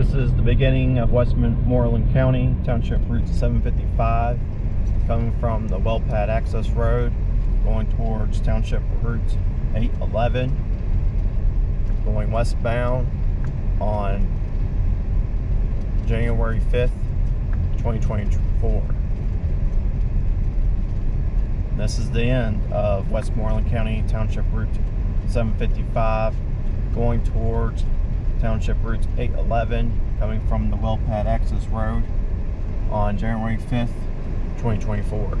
This is the beginning of Westmoreland County, Township Route 755, coming from the Wellpad Access Road, going towards Township Route 811, going westbound on January 5th, 2024. This is the end of Westmoreland County Township Route 755, going towards Township Route 811, coming from the Wellpad Access Road on January 5th, 2024.